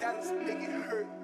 dollars make it hurt.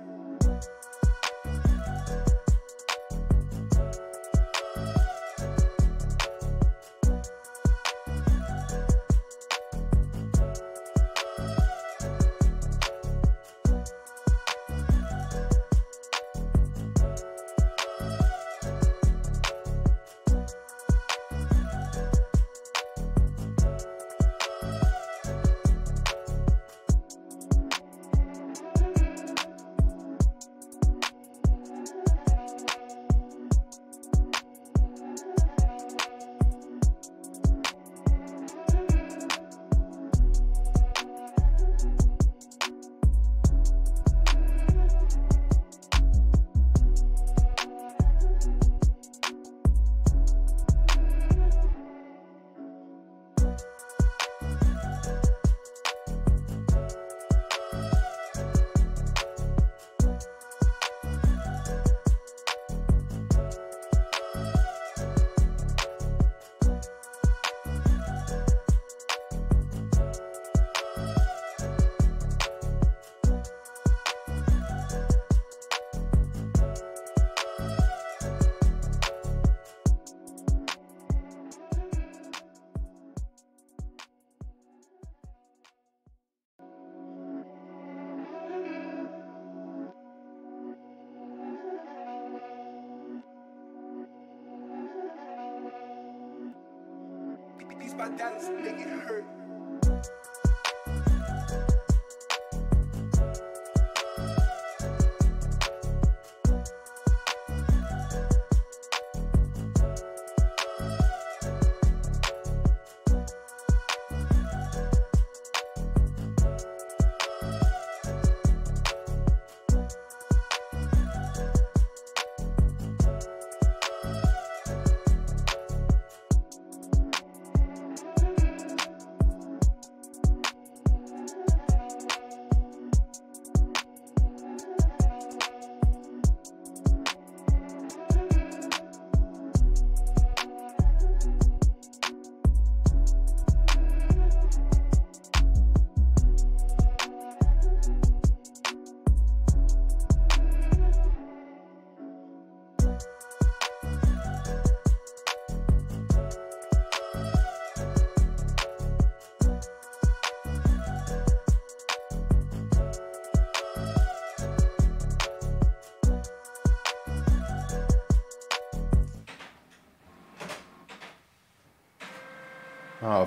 Make it hurt.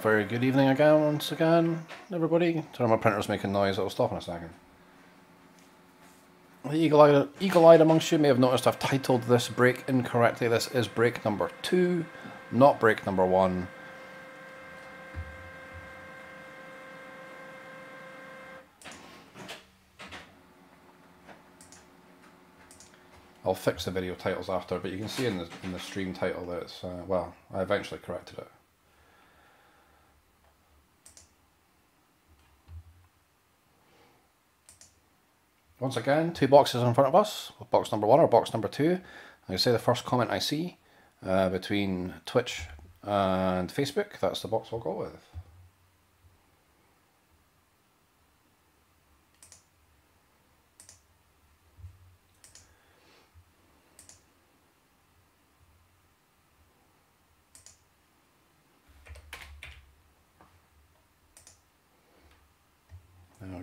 Very good evening again, once again, everybody. Sorry, my printer's making noise. It'll stop in a second. The eagle-eyed, eagle-eyed amongst you may have noticed I've titled this break incorrectly. This is break number two, not break number one. I'll fix the video titles after, but you can see in the in the stream title that it's uh, well, I eventually corrected it. Once again, two boxes in front of us, box number one or box number two. I say the first comment I see uh, between Twitch and Facebook, that's the box I'll go with.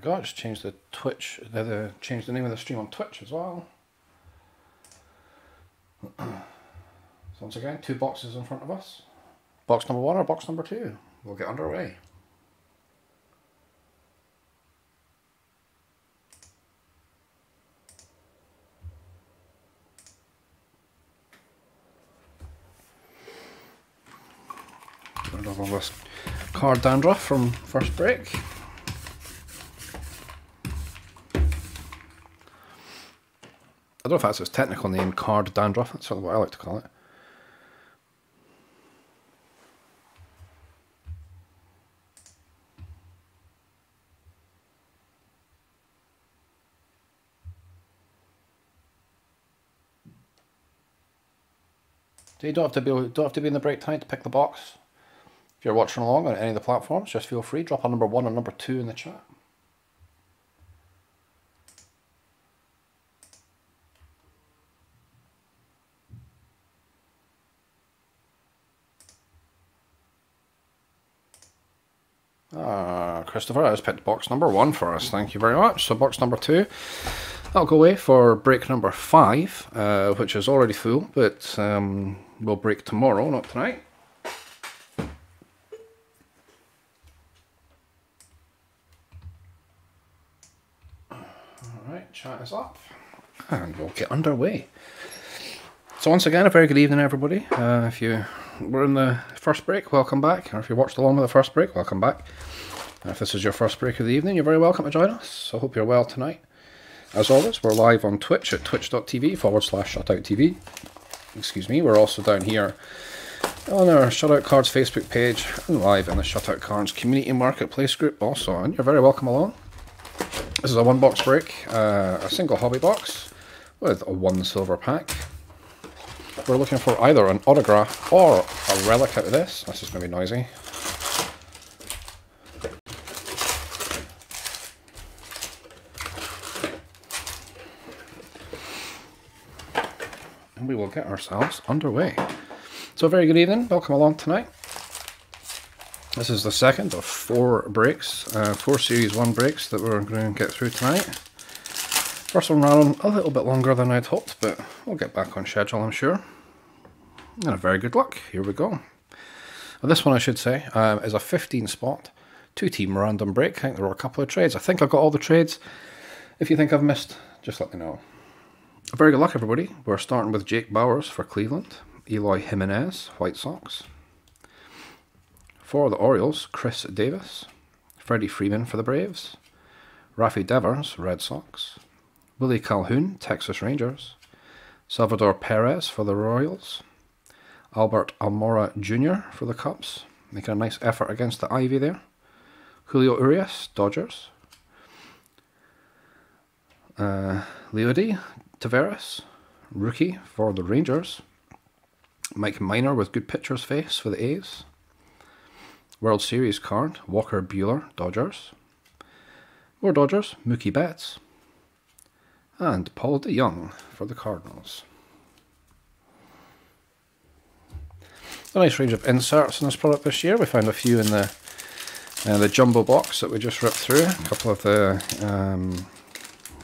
Go, just change the Twitch, the, the change the name of the stream on Twitch as well. so once again, two boxes in front of us. Box number one or box number two. We'll get underway. Rid dandruff from first break. I don't know if that's its technical name, card dandruff. That's sort of what I like to call it. So you don't have to be don't have to be in the break time to pick the box. If you're watching along on any of the platforms, just feel free. Drop a number one or number two in the chat. Christopher has picked box number one for us. Thank you very much. So box number two, I'll go away for break number five, uh, which is already full, but um, we'll break tomorrow, not tonight. Alright, chat is up. And we'll get underway. So once again, a very good evening, everybody. Uh, if you were in the first break, welcome back. Or if you watched along with the first break, welcome back. And if this is your first break of the evening, you're very welcome to join us. I hope you're well tonight. As always, we're live on Twitch at twitch.tv forward slash shutout. Excuse me, we're also down here on our Shutout Cards Facebook page and live in the Shutout Cards Community Marketplace group also. And you're very welcome along. This is a one box break, uh, a single hobby box with a one silver pack. We're looking for either an autograph or a relic out of this. This is going to be noisy. And we will get ourselves underway. So, very good evening. Welcome along tonight. This is the second of four breaks, uh, four Series 1 breaks that we're going to get through tonight. First one ran a little bit longer than I'd hoped, but we'll get back on schedule, I'm sure. And a very good luck. Here we go. Well, this one, I should say, um, is a 15 spot, two team random break. I think there were a couple of trades. I think I've got all the trades. If you think I've missed, just let me know. Very good luck, everybody. We're starting with Jake Bauers for Cleveland, Eloy Jimenez, White Sox. For the Orioles, Chris Davis, Freddie Freeman for the Braves, Rafi Devers, Red Sox, Willie Calhoun, Texas Rangers, Salvador Perez for the Royals, Albert Almora Jr. for the Cubs, making a nice effort against the Ivy there. Julio Urias, Dodgers. Uh, Leody Taveras, rookie for the Rangers. Mike Minor with good pitcher's face for the A's. World Series card, Walker Buehler, Dodgers. More Dodgers, Mookie Betts. And Paul DeJong for the Cardinals. A nice range of inserts in this product this year. We found a few in the uh, the jumbo box that we just ripped through. A couple of the um,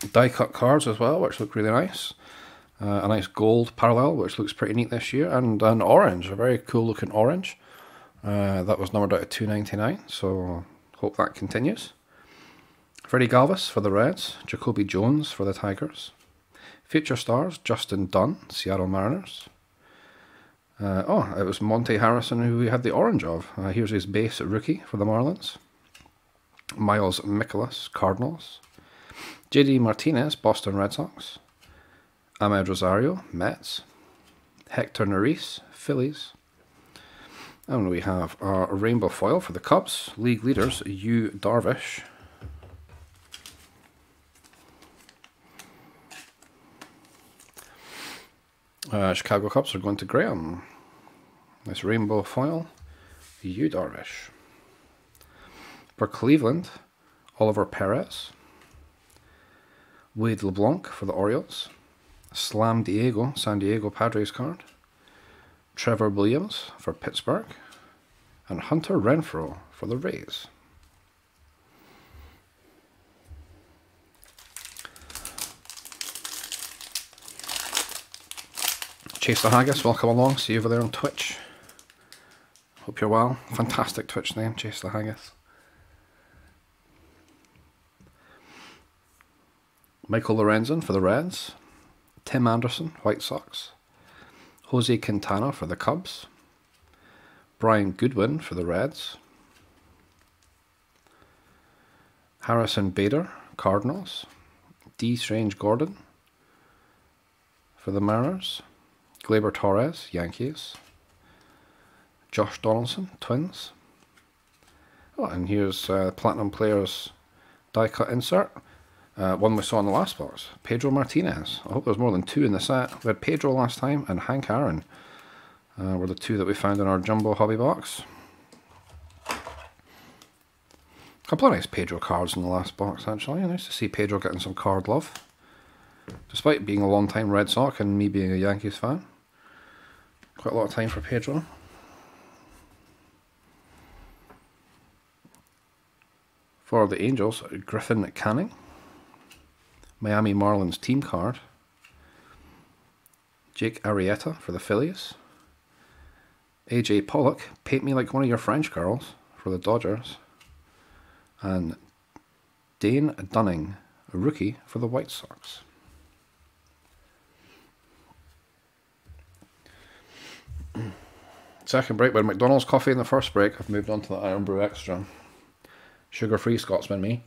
die cut cards as well, which look really nice. Uh, a nice gold parallel, which looks pretty neat this year, and an orange, a very cool looking orange. Uh, that was numbered out at 299, so hope that continues. Freddy Galvis for the Reds, Jacoby Jones for the Tigers. Future stars, Justin Dunn, Seattle Mariners. Uh, oh, it was Monte Harrison who we had the orange of. Uh, here's his base rookie for the Marlins. Miles Mikolas, Cardinals. JD Martinez, Boston Red Sox. Amed Rosario, Mets. Hector Neris, Phillies. And we have our rainbow foil for the Cubs. League leaders, Yu Darvish. Uh, Chicago Cubs are going to Graham. Nice rainbow foil. Yu Darvish. For Cleveland, Oliver Perez. Wade LeBlanc for the Orioles. Slam Diego, San Diego Padres card. Trevor Williams for Pittsburgh. And Hunter Renfroe for the Rays. Chase the Haggis, welcome along. See you over there on Twitch. Hope you're well. Fantastic Twitch name, Chase the Haggis. Michael Lorenzen for the Reds. Tim Anderson, White Sox. Jose Quintana for the Cubs. Brian Goodwin for the Reds. Harrison Bader, Cardinals. Dee Strange-Gordon for the Mariners. Gleyber Torres, Yankees. Josh Donaldson, Twins. Oh, and here's uh, Platinum Players die cut insert. Uh, one we saw in the last box. Pedro Martinez. I hope there's more than two in the set. We had Pedro last time and Hank Aaron uh, were the two that we found in our jumbo hobby box. A couple of nice Pedro cards in the last box actually. Nice to see Pedro getting some card love. Despite being a long time Red Sox and me being a Yankees fan. Quite a lot of time for Pedro. For the Angels, Griffin Canning. Miami Marlins team card. Jake Arrieta for the Phillies. AJ Pollock, paint me like one of your French girls for the Dodgers. And Dane Dunning, a rookie for the White Sox. Second break with McDonald's coffee in the first break. I've moved on to the Irn-Bru Extra. Sugar free Scotsman, me.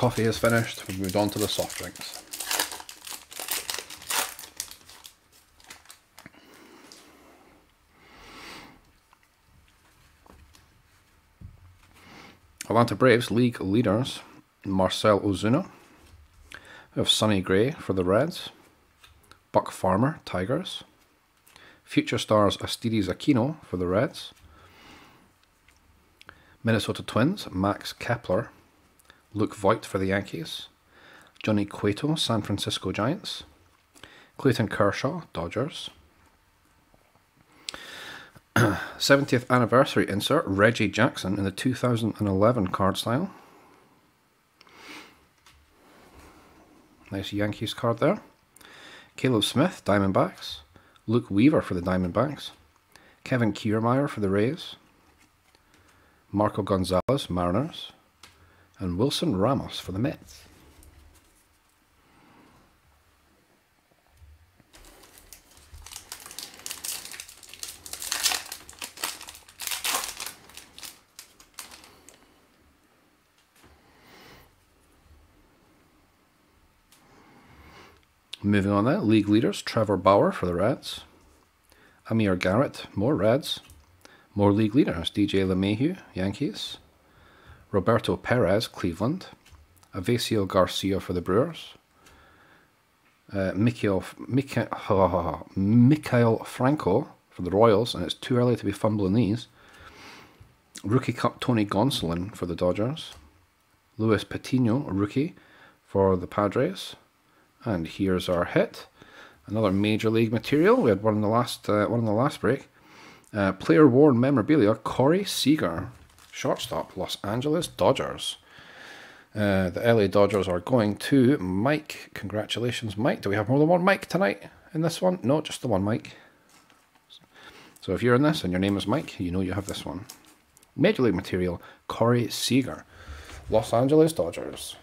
Coffee is finished. We've moved on to the soft drinks. Atlanta Braves league leaders Marcell Ozuna. We have Sonny Gray for the Reds. Buck Farmer, Tigers. Future stars Aristides Aquino for the Reds. Minnesota Twins, Max Kepler. Luke Voit for the Yankees. Johnny Cueto, San Francisco Giants. Clayton Kershaw, Dodgers. 70th anniversary insert Reggie Jackson in the 2011 card style. Nice Yankees card there. Caleb Smith, Diamondbacks. Luke Weaver for the Diamondbacks. Kevin Kiermaier for the Rays. Marco Gonzalez, Mariners. And Wilson Ramos for the Mets. Moving on then, league leaders Trevor Bauer for the Reds, Amir Garrett, more Reds, more league leaders DJ LeMahieu, Yankees, Roberto Perez, Cleveland, Avisail Garcia for the Brewers, uh, Maikel, Maikel, Maikel Franco for the Royals, and it's too early to be fumbling these. Rookie Cup Tony Gonsolin for the Dodgers, Luis Patino, rookie for the Padres. And here's our hit. Another major league material. We had one in the last uh, one in the last break. Uh, player worn memorabilia. Corey Seager, shortstop, Los Angeles Dodgers. Uh, the LA Dodgers are going to Mike. Congratulations, Mike. Do we have more than one Mike tonight in this one? No, just the one Mike. So if you're in this and your name is Mike, you know you have this one. Major League material, Corey Seager, Los Angeles Dodgers.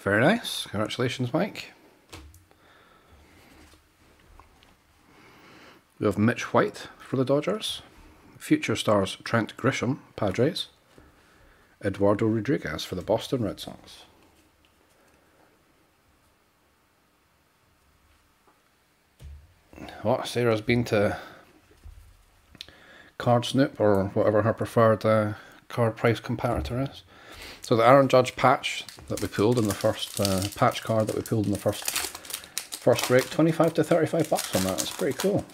Very nice. Congratulations, Mike. We have Mitch White for the Dodgers. Future stars Trent Grisham, Padres. Eduardo Rodriguez for the Boston Red Sox. What? Sarah's been to Card Snoop or whatever her preferred uh, card price comparator is. So the Aaron Judge patch that we pulled in the first uh, patch card that we pulled in the first first break, 25 to 35 bucks on that. It's pretty cool.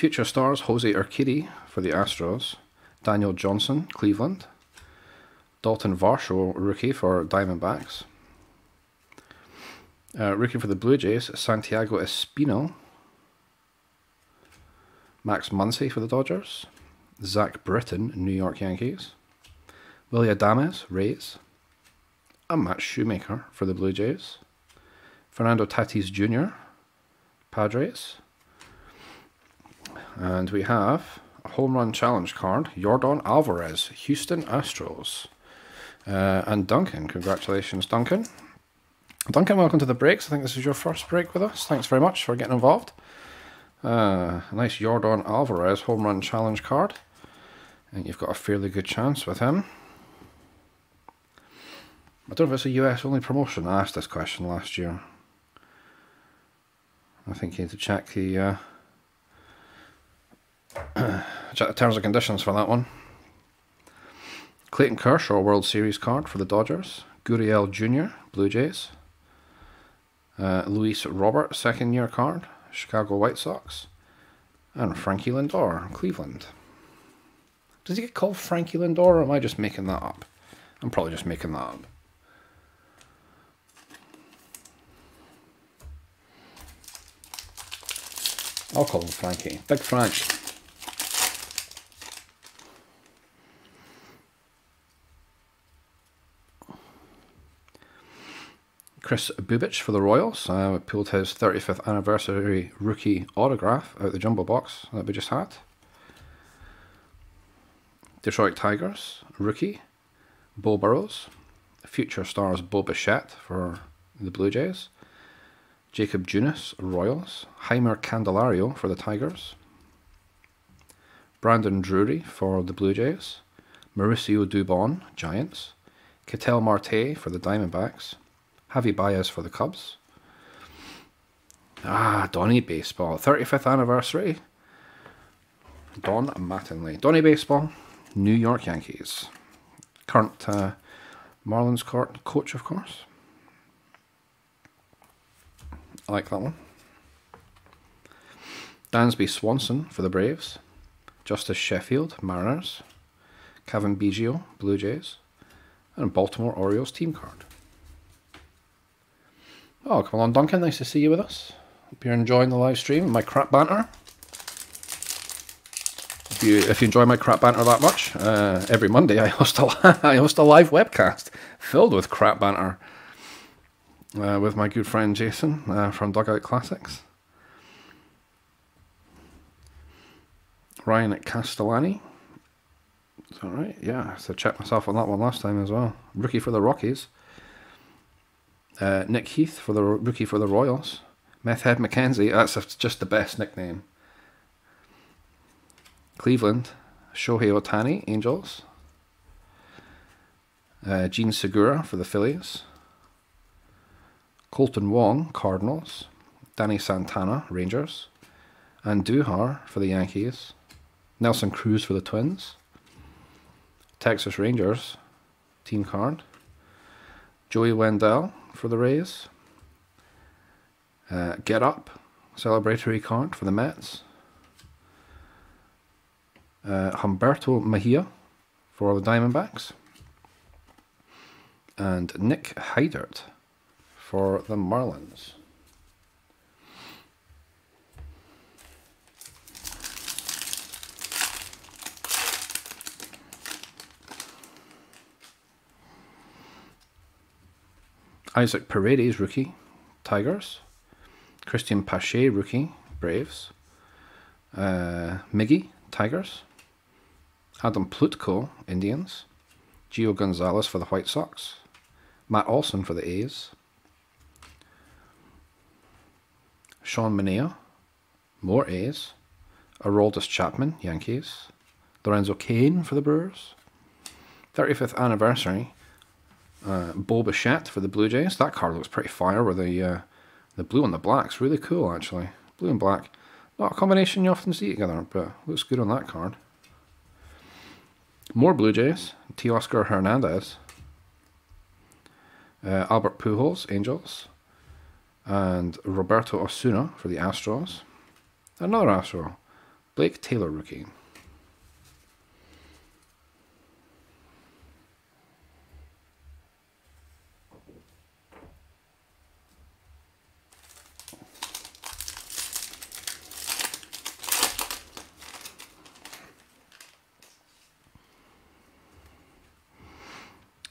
Future stars Jose Urquidy for the Astros, Daniel Johnson, Cleveland, Dalton Varsho, rookie for Diamondbacks, uh, rookie for the Blue Jays, Santiago Espinal, Max Muncy for the Dodgers, Zach Britton, New York Yankees, Willy Adames, Rays, and Matt Shoemaker for the Blue Jays, Fernando Tatis Jr., Padres, and we have a home run challenge card, Yordan Alvarez, Houston Astros. Uh, and Duncan, congratulations, Duncan. Duncan, welcome to the breaks. I think this is your first break with us. Thanks very much for getting involved. Uh, nice Yordan Alvarez home run challenge card. Think you've got a fairly good chance with him. I don't know if it's a US only promotion. I asked this question last year. I think you need to check the uh, check the terms and conditions for that one. Clayton Kershaw World Series card for the Dodgers. Gurriel Jr. Blue Jays. Uh, Luis Robert second year card. Chicago White Sox. And Frankie Lindor, Cleveland. Does he get called Frankie Lindor or am I just making that up? I'm probably just making that up. I'll call him Frankie. Big Frank. Kris Bubic for the Royals. Uh, pulled his 35th anniversary rookie autograph out the jumbo box that we just had. Detroit Tigers, rookie. Beau Burrows. Future stars Bo Bichette for the Blue Jays. Jakob Junis, Royals. Jeimer Candelario for the Tigers. Brandon Drury for the Blue Jays. Mauricio Dubon, Giants. Ketel Marte for the Diamondbacks. Javi Baez for the Cubs. Ah, Donny Baseball. 35th anniversary. Don Mattingly. Donny Baseball, New York Yankees. Current uh, Marlins court coach, of course. I like that one. Dansby Swanson for the Braves. Justus Sheffield, Mariners. Cavan Biggio, Blue Jays. And Baltimore Orioles team card. Oh, come on, Duncan. Nice to see you with us. Hope you're enjoying the live stream my crap banter. If you, if you enjoy my crap banter that much, uh, every Monday I host a I host a live webcast filled with crap banter uh, with my good friend Jason uh, from Dugout Classics. Ryan at Castellani. It's all right? Yeah, so check myself on that one last time as well. Rookie for the Rockies. Uh, Nick Heath for the rookie for the Royals. Meth Head McKenzie, that's just the best nickname. Cleveland, Shohei Ohtani, Angels. Uh, Jean Segura for the Phillies. Kolten Wong, Cardinals. Danny Santana, Rangers. And Duhar for the Yankees. Nelson Cruz for the Twins. Texas Rangers, team card. Joey Wendle for the Rays. Uh, Get Up, celebratory card for the Mets. Uh, Humberto Mejia for the Diamondbacks. And Nick Neidert for the Marlins. Isaac Paredes, rookie, Tigers. Cristian Pache, rookie, Braves. Uh, Miggy, Tigers. Adam Plutko, Indians. Gio Gonzalez for the White Sox. Matt Olson for the A's. Sean Manaea, more A's. Aroldis Chapman, Yankees. Lorenzo Cain for the Brewers. 35th anniversary uh, Bo Bichette for the Blue Jays. That card looks pretty fire with the uh, the blue and the black's really cool actually. Blue and black. Not a combination you often see together, but looks good on that card. More Blue Jays. Teoscar Hernandez. Uh, Albert Pujols, Angels. And Roberto Osuna for the Astros. Another Astro. Blake Taylor rookie.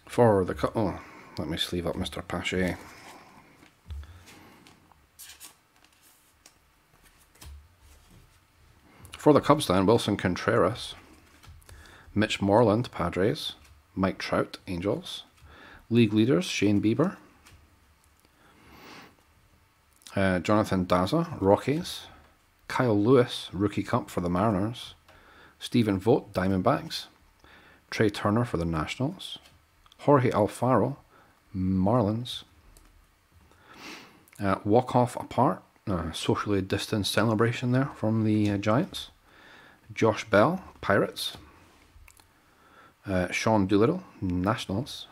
For the cut. Oh, let me sleeve up Mr. Pache. For the Cubs then, Willson Contreras, Mitch Moreland, Padres, Mike Trout, Angels, league leaders, Shane Bieber, uh, Jonathan Daza, Rockies, Kyle Lewis, Rookie Cup for the Mariners, Stephen Vogt, Diamondbacks, Trea Turner for the Nationals, Jorge Alfaro, Marlins. Uh, walk off apart, uh, socially distanced celebration there from the uh, Giants. Josh Bell, Pirates. Uh, Sean Doolittle, Nationals.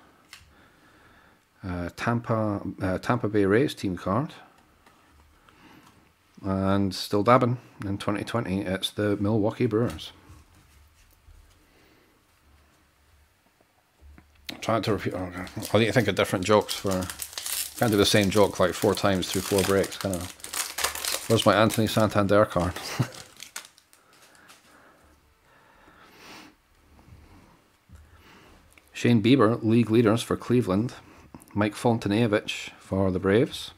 Uh, Tampa uh, Tampa Bay Rays team card. And still dabbing in 2020, it's the Milwaukee Brewers. I'm trying to repeat. Oh, I need to think of different jokes for. Can't do the same joke like four times through four breaks. Kind of. Where's my Anthony Santander card? Shane Bieber, league leaders for Cleveland. Mike Foltynewicz for the Braves.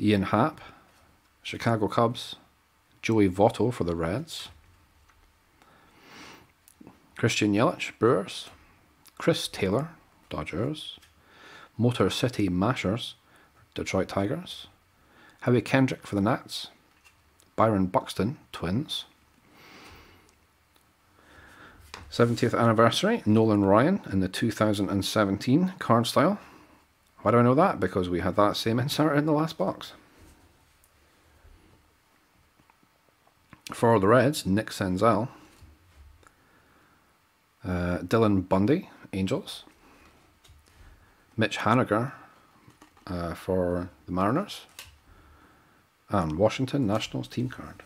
Ian Happ, Chicago Cubs. Joey Votto for the Reds. Christian Yelich, Brewers. Chris Taylor, Dodgers. Motor City Mashers, Detroit Tigers. Howie Kendrick for the Nats. Byron Buxton, Twins. 70th anniversary, Nolan Ryan in the 2017 card style. Why do I know that? Because we had that same insert in the last box. For the Reds, Nick Senzel. Uh, Dylan Bundy, Angels. Mitch Haniger uh, for the Mariners. And Washington Nationals team card.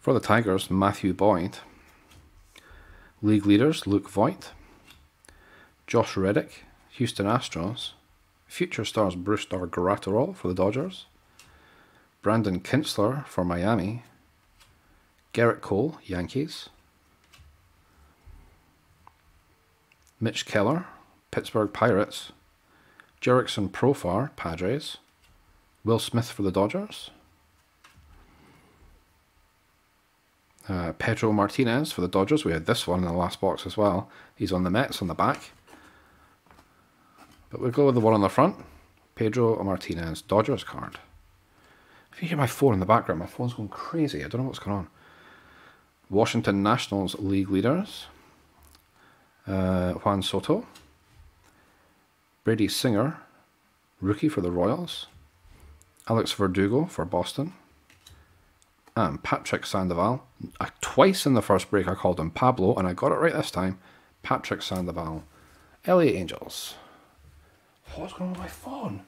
For the Tigers, Matthew Boyd. League leaders, Luke Voit. Josh Reddick, Houston Astros. Future stars Brusdar Graterol for the Dodgers. Brandon Kintzler for Miami. Gerrit Cole, Yankees. Mitch Keller, Pittsburgh Pirates. Jurickson Profar, Padres. Will Smith for the Dodgers. Uh, Pedro Martinez for the Dodgers. We had this one in the last box as well. He's on the Mets on the back. But we'll go with the one on the front. Pedro Martinez, Dodgers card. If you hear my phone in the background, my phone's going crazy. I don't know what's going on. Washington Nationals league leaders. Uh, Juan Soto. Brady Singer, rookie for the Royals. Alex Verdugo for Boston and Patrick Sandoval. Uh, twice in the first break I called him Pablo, and I got it right this time. Patrick Sandoval. LA Angels. What's going on with my phone?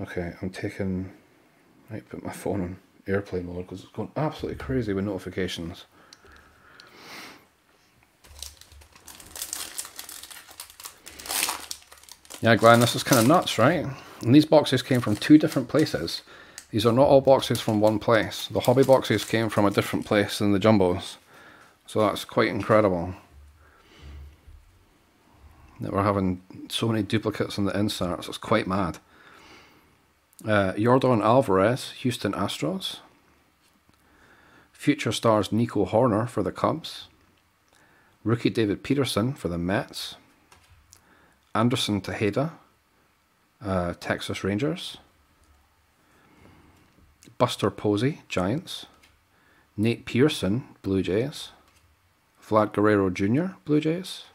Okay, I'm taking. I put my phone on airplane mode because it's going absolutely crazy with notifications. Yeah, Glenn, this is kind of nuts, right? And these boxes came from two different places. These are not all boxes from one place. The hobby boxes came from a different place than the jumbos. So that's quite incredible. That we're having so many duplicates in the inserts. It's quite mad. Uh, Yordan Alvarez, Houston Astros. Future stars Nico Hoerner for the Cubs. Rookie David Peterson for the Mets. Anderson Tejeda, uh, Texas Rangers. Buster Posey, Giants. Nate Pearson, Blue Jays. Vlad Guerrero Jr., Blue Jays.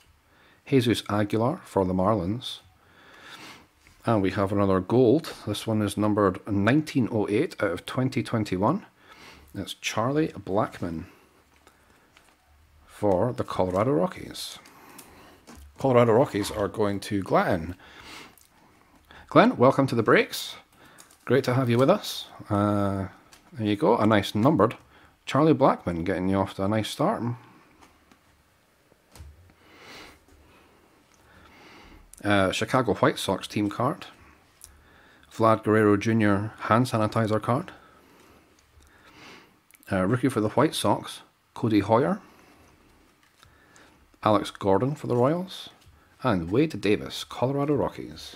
Jesus Aguilar for the Marlins. And we have another gold. This one is numbered 1908 out of 2021. It's Charlie Blackmon for the Colorado Rockies. Colorado Rockies are going to Glenn. Glenn, welcome to the breaks. Great to have you with us. Uh, there you go, a nice numbered Charlie Blackmon getting you off to a nice start. Uh, Chicago White Sox team card. Vlad Guerrero Jr. hand sanitizer card. Uh, rookie for the White Sox, Cody Heuer. Alex Gordon for the Royals. And Wade Davis, Colorado Rockies.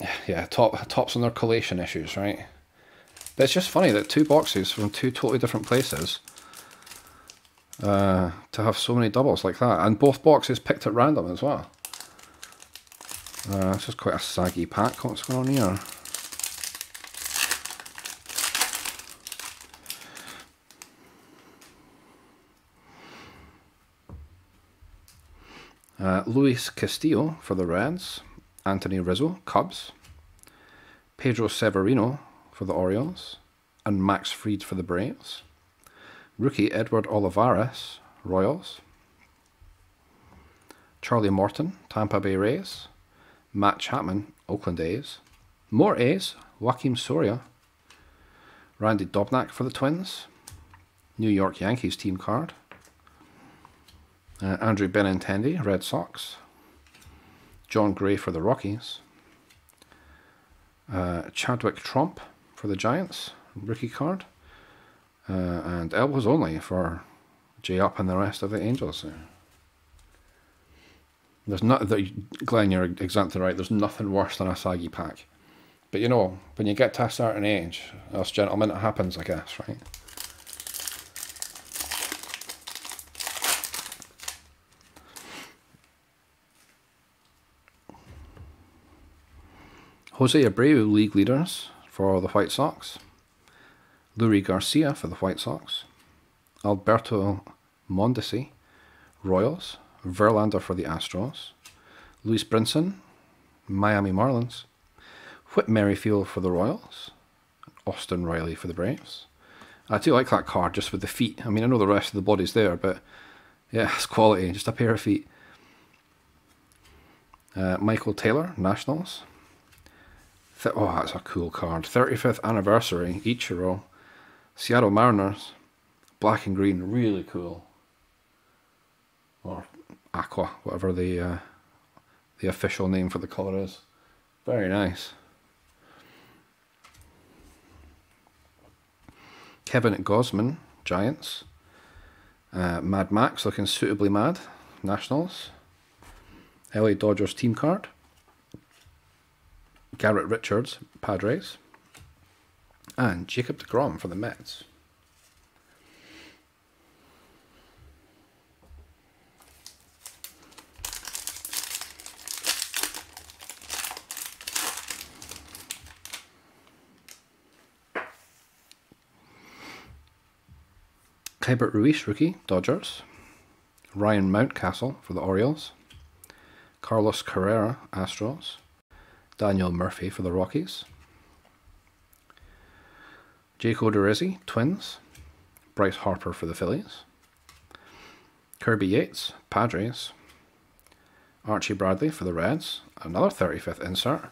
Yeah, top Topps on their collation issues, right? But it's just funny that two boxes from two totally different places uh, to have so many doubles like that, and both boxes picked at random as well. Uh, this is quite a saggy pack. What's going on here? Uh, Luis Castillo for the Reds. Anthony Rizzo, Cubs. Pedro Severino for the Orioles. And Max Fried for the Braves. Rookie Edward Olivares, Royals. Charlie Morton, Tampa Bay Rays. Matt Chapman, Oakland A's. More A's, Joakim Soria. Randy Dobnak for the Twins. New York Yankees team card. Uh, Andrew Benintendi, Red Sox. Jon Gray for the Rockies. Uh, Chadwick Tromp for the Giants, rookie card. Uh, and elbows only for J Up and the rest of the Angels. There's not that Glenn, you're exactly right. There's nothing worse than a saggy pack. But you know, when you get to a certain age, us gentlemen, it happens, I guess, right? Jose Abreu, league leaders for the White Sox. Leury Garcia for the White Sox. Alberto Mondesi, Royals. Verlander for the Astros. Lewis Brinson, Miami Marlins. Whit Merrifield for the Royals. Austin Riley for the Braves. I do like that card just with the feet. I mean, I know the rest of the body's there, but yeah, it's quality. Just a pair of feet. Uh, Michael Taylor, Nationals. Th- oh, that's a cool card. 35th anniversary, Ichiro. Seattle Mariners. Black and green, really cool. Or aqua, whatever the uh, the official name for the colour is. Very nice. Kevin Gausman, Giants. Uh, mad Max looking suitably mad, Nationals. LA Dodgers team card. Garrett Richards, Padres. And Jacob DeGrom for the Mets. Keibert Ruiz, rookie, Dodgers. Ryan Mountcastle for the Orioles. Carlos Correa, Astros. Daniel Murphy for the Rockies. Jake Odorizzi, Twins. Bryce Harper for the Phillies. Kirby Yates, Padres. Archie Bradley for the Reds. Another 35th insert.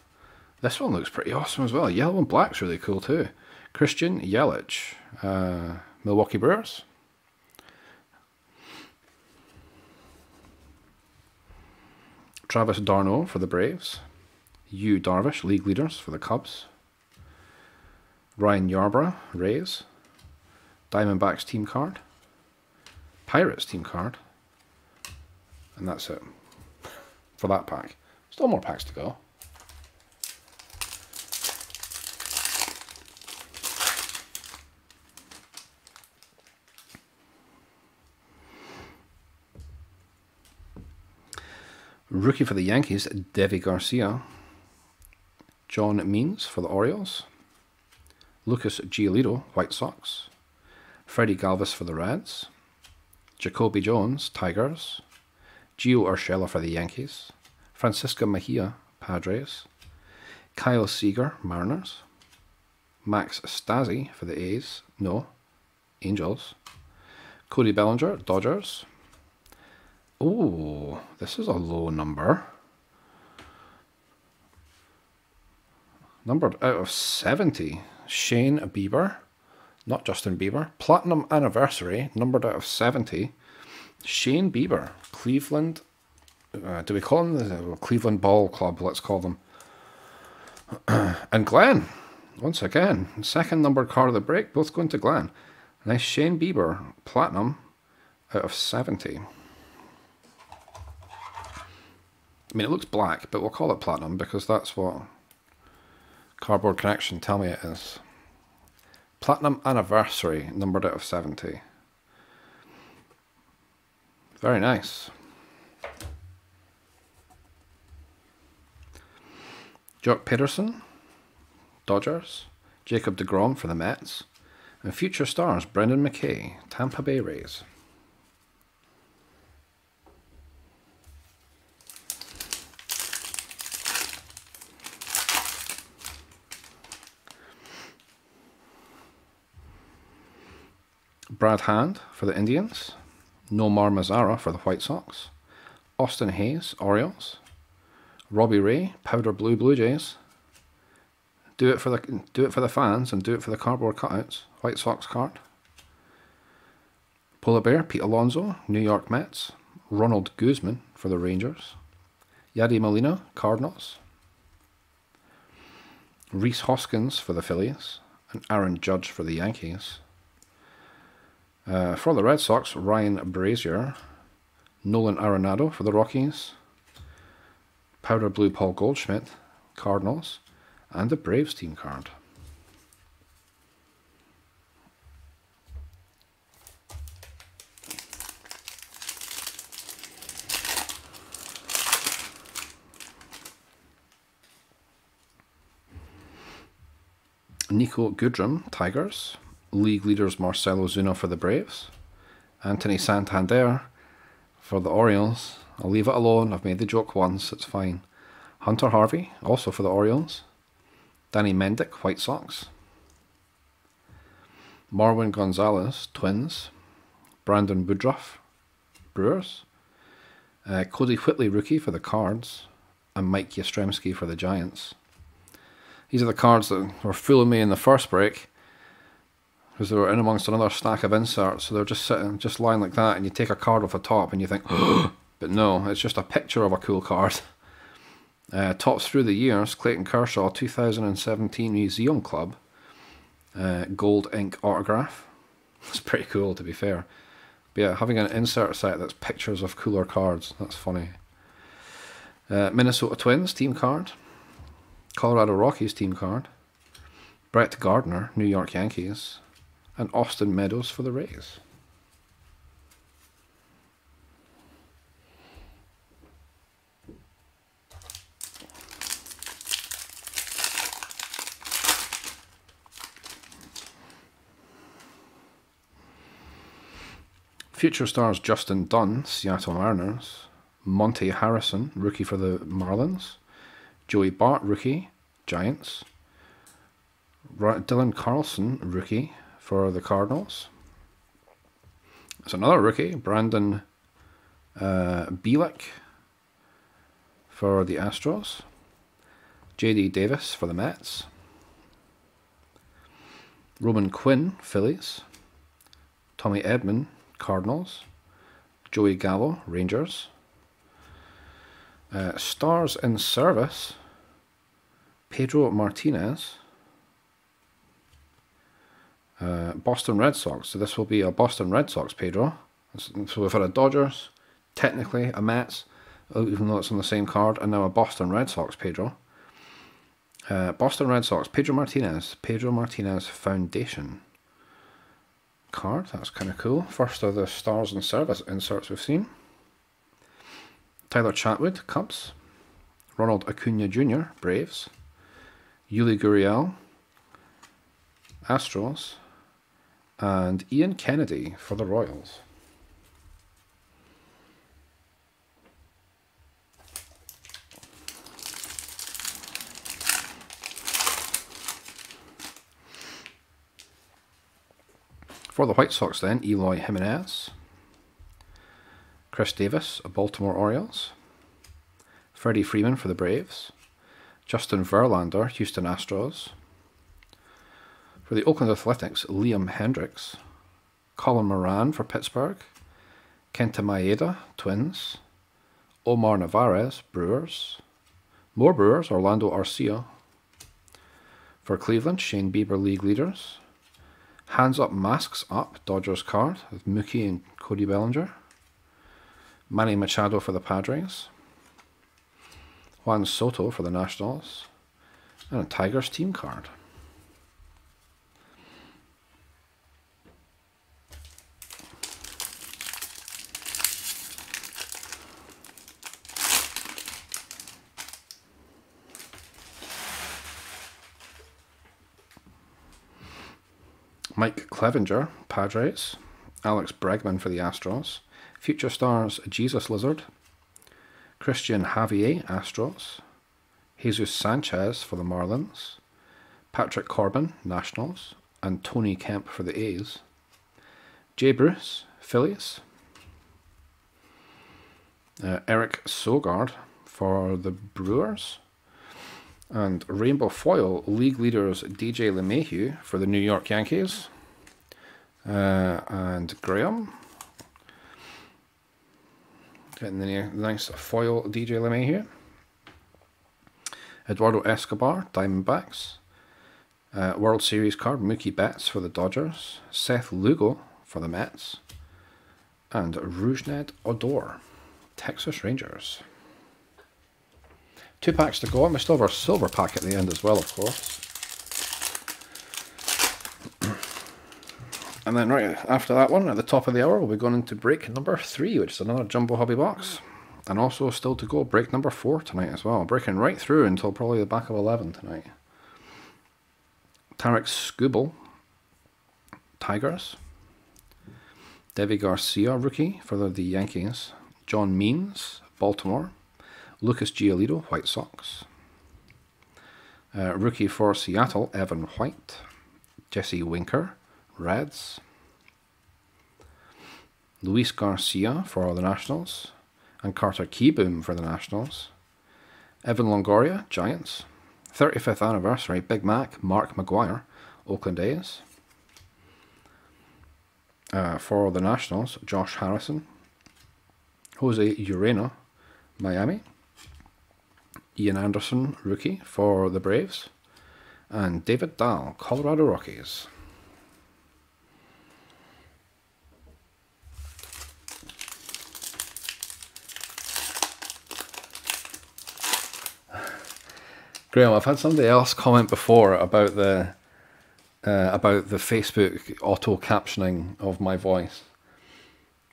This one looks pretty awesome as well. Yellow and black's really cool too. Christian Yelich, uh, Milwaukee Brewers. Travis d'Arnaud for the Braves. Yu Darvish, league leaders for the Cubs. Ryan Yarbrough, Rays. Diamondbacks team card. Pirates team card. And that's it for that pack. Still more packs to go. Rookie for the Yankees, Deivi Garcia. John Means for the Orioles. Lucas Giolito, White Sox. Freddy Galvis for the Reds. Jacoby Jones, Tigers. Gio Urshela for the Yankees. Francisco Mejia, Padres. Kyle Seager, Mariners. Max Stassi for the A's. No, Angels. Cody Bellinger, Dodgers. Oh, this is a low number. Numbered out of 70. Shane Bieber, not Justin Bieber. Platinum Anniversary, numbered out of 70. Shane Bieber, Cleveland. Uh, do we call them the Cleveland Ball Club? Let's call them. and Glenn, once again, second numbered card of the break, both going to Glenn. Nice Shane Bieber, Platinum out of 70. I mean, it looks black, but we'll call it platinum because that's what Cardboard Connection tell me it is. Platinum Anniversary, numbered out of 70. Very nice. Joc Pederson, Dodgers. Jacob DeGrom for the Mets. And future stars Brendan McKay, Tampa Bay Rays. Brad Hand for the Indians. Nomar Mazara for the White Sox. Austin Hays, Orioles. Robbie Ray, Powder Blue Blue Jays. Do it for the do it for the fans and do it for the cardboard cutouts. White Sox card. Polar Bear, Pete Alonso, New York Mets. Ronald Guzman for the Rangers. Yadi Molina, Cardinals. Rhys Hoskins for the Phillies. And Aaron Judge for the Yankees. Uh, for the Red Sox, Ryan Brasier. Nolan Arenado for the Rockies. Powder Blue Paul Goldschmidt, Cardinals. And the Braves team card. Niko Goodrum, Tigers. League leaders Marcell Ozuna for the Braves. Anthony Santander for the Orioles. I'll leave it alone. I've made the joke once. It's fine. Hunter Harvey, also for the Orioles. Danny Mendick, White Sox. Marwin Gonzalez, Twins. Brandon Woodruff, Brewers. Uh, Kodi Whitley, rookie for the Cards. And Mike Yastrzemski for the Giants. These are the cards that were fooling me in the first break because they were in amongst another stack of inserts. So they're just sitting, just lying like that, and you take a card off the top and you think, but no, it's just a picture of a cool card. Uh, Topps through the years, Clayton Kershaw 2017 Museum Club, uh, gold ink autograph. It's pretty cool to be fair. But yeah, having an insert set that's pictures of cooler cards, that's funny. Uh, Minnesota Twins team card. Colorado Rockies team card, Brett Gardner, New York Yankees, and Austin Meadows for the Rays. Future stars Justin Dunn, Seattle Mariners, Monte Harrison, rookie for the Marlins, Joey Bart, rookie, Giants. Dylan Carlson, rookie for the Cardinals. There's another rookie, Brandon uh, for the Astros. JD Davis for the Mets. Roman Quinn, Phillies. Tommy Edman, Cardinals. Joey Gallo, Rangers. Uh, stars in service Pedro Martinez. Uh, Boston Red Sox. So this will be a Boston Red Sox Pedro. So we've had a Dodgers, technically a Mets, even though it's on the same card, and now a Boston Red Sox Pedro. Uh, Boston Red Sox, Pedro Martinez, Pedro Martinez Foundation card. That's kind of cool. First of the stars and service inserts we've seen. Tyler Chatwood, Cubs. Ronald Acuna Jr., Braves. Yuli Gurriel, Astros, and Ian Kennedy for the Royals. For the White Sox then, Eloy Jimenez, Chris Davis of Baltimore Orioles, Freddie Freeman for the Braves, Justin Verlander, Houston Astros. For the Oakland Athletics, Liam Hendriks. Colin Moran for Pittsburgh. Kenta Maeda, Twins. Omar Narvaez, Brewers. More Brewers, Orlando Arcia. For Cleveland, Shane Bieber, League Leaders. Hands Up, Masks Up, Dodgers card with Mookie and Cody Bellinger. Manny Machado for the Padres. Juan Soto for the Nationals, and a Tigers team card. Mike Clevinger, Padres. Alex Bregman for the Astros. Future Stars, Jesus Lizard. Cristian Javier, Astros. Jesus Sanchez for the Marlins. Patrick Corbin, Nationals. And Tony Kemp for the A's. Jay Bruce, Phillies. Uh, Eric Sogard for the Brewers. And Rainbow Foil League Leaders DJ LeMahieu for the New York Yankees. Uh, and Graham. Getting the nice foil DJ LeMahieu. Eduardo Escobar, Diamondbacks. Uh, World Series card, Mookie Betts for the Dodgers. Seth Lugo for the Mets. And Rougned Odor, Texas Rangers. Two packs to go, and we still have our silver pack at the end as well, of course. And then right after that one, at the top of the hour, we'll be going into break number three, which is another jumbo hobby box. And also still to go, break number four tonight as well. Breaking right through until probably the back of 11 tonight. Tarik Skubal, Tigers. Deivi Garcia, rookie for the Yankees. John Means, Baltimore. Lucas Giolito, White Sox. Uh, rookie for Seattle, Evan White. Jesse Winker, Reds. Luis Garcia for the Nationals. And Carter Kieboom for the Nationals. Evan Longoria, Giants. 35th anniversary, Big Mac, Mark McGwire, Oakland A's. Uh, for the Nationals, Josh Harrison. Jose Urena, Miami. Ian Anderson, rookie for the Braves. And David Dahl, Colorado Rockies. Graham, I've had somebody else comment before about the uh, about the Facebook auto captioning of my voice.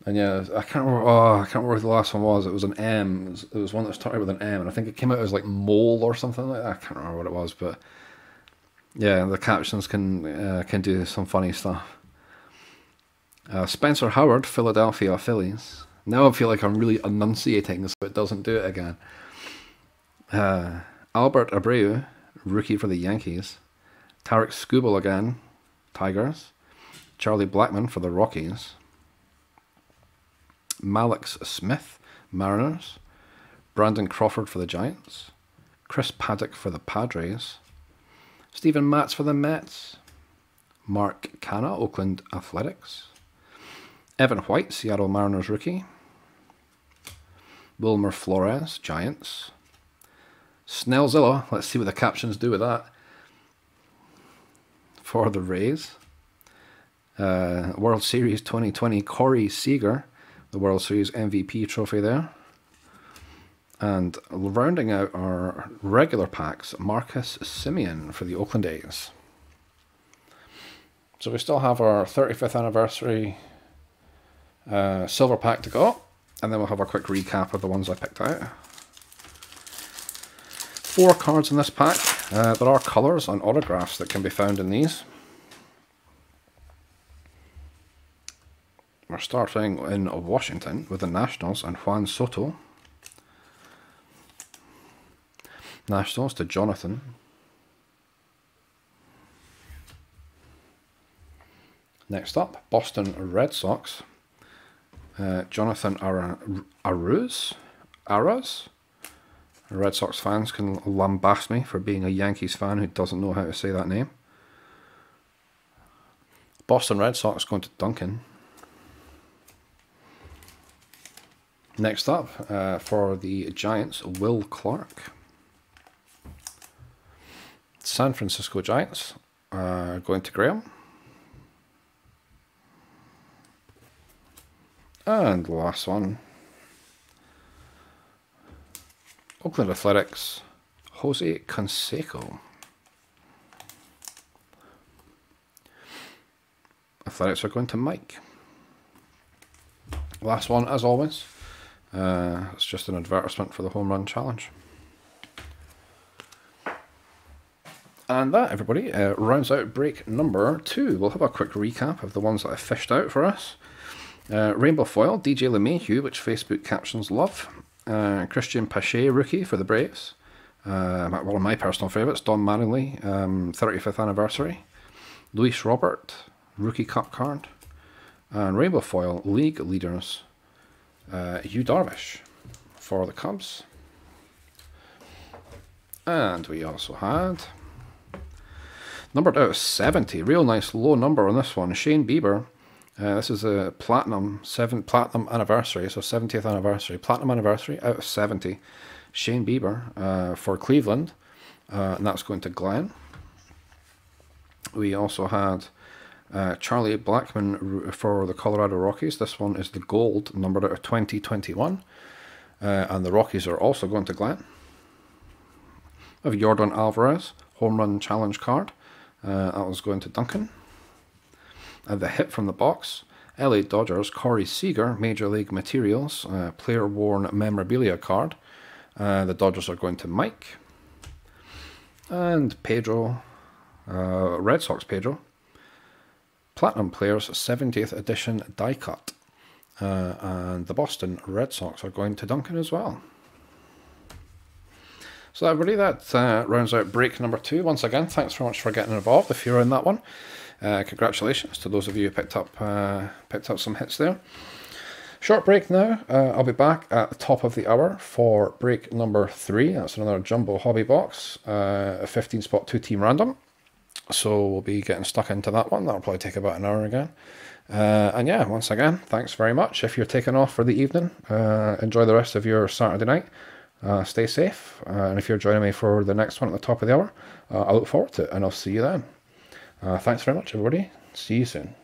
And yeah, I can't remember. Oh, I can't remember what the last one was. It was an M. It was, it was one that started with an M, and I think it came out as like mole or something like that. I can't remember what it was, but yeah, the captions can uh, can do some funny stuff. Uh, Spencer Howard, Philadelphia Phillies. Now I feel like I'm really enunciating, so it doesn't do it again. Uh, Albert Abreu, rookie for the Yankees. Tarik Skubal again, Tigers. Charlie Blackmon for the Rockies. Mallex Smith, Mariners. Brandon Crawford for the Giants. Chris Paddack for the Padres. Steven Matz for the Mets. Mark Canha, Oakland Athletics. Evan White, Seattle Mariners rookie. Wilmer Flores, Giants. Snellzilla, let's see what the captions do with that. For the Rays. Uh, World Series 2020, Corey Seager, the World Series MVP trophy there. And rounding out our regular packs, Marcus Semien for the Oakland A's. So we still have our 35th anniversary uh, silver pack to go, and then we'll have a quick recap of the ones I picked out. Four cards in this pack. Uh, there are colours and autographs that can be found in these. We're starting in Washington with the Nationals and Juan Soto. Nationals to Jonathan. Next up, Boston Red Sox. Uh, Jonathan Arauz. Aras. Red Sox fans can lambast me for being a Yankees fan who doesn't know how to say that name. Boston Red Sox going to Duncan. Next up, uh, for the Giants, Will Clark. San Francisco Giants uh, going to Graham. And last one, Oakland Athletics, Jose Canseco. Athletics are going to Mike. Last one, as always. Uh, it's just an advertisement for the Home Run Challenge. And that, everybody, uh, rounds out break number two. We'll have a quick recap of the ones that I fished out for us. Uh, Rainbow Foil, DJ LeMahieu, which Facebook captions love. Uh, Cristian Pache, rookie for the Braves. Uh, one of my personal favourites, Don Mattingly, um, 35th anniversary. Luis Robert, rookie cup card. And Rainbow Foil League Leaders, uh, Yu Darvish for the Cubs. And we also had numbered out of 70. Real nice low number on this one. Shane Bieber. Uh, this is a platinum seven platinum anniversary, so 70th anniversary, platinum anniversary out of 70. Shane Bieber uh, for Cleveland, uh, and that's going to Glenn. We also had uh, Charlie Blackmon for the Colorado Rockies. This one is the gold, numbered out of 2021. Uh, and the Rockies are also going to Glenn. Of Jordan Alvarez, home run challenge card. Uh, that was going to Duncan. Uh, the hit from the box. LA Dodgers, Corey Seager, Major League Materials, uh, player worn memorabilia card. The Dodgers are going to Mike. And Pedro, Red Sox Pedro. Platinum Players 70th edition die cut. Uh, and the Boston Red Sox are going to Duncan as well. So everybody, that uh, rounds out break number two. Once again, thanks very much for getting involved if you're in that one. Uh, congratulations to those of you who picked up uh, picked up some hits there. Short break now. Uh, I'll be back at the top of the hour for break number three. That's another jumbo hobby box, uh, a 15 spot two team random. So we'll be getting stuck into that one. That'll probably take about an hour again. Uh, and yeah, once again, thanks very much. If you're taking off for the evening, uh, enjoy the rest of your Saturday night. Uh, stay safe. Uh, and if you're joining me for the next one at the top of the hour, uh, I look forward to it and I'll see you then. Uh, thanks very much, everybody. See you soon.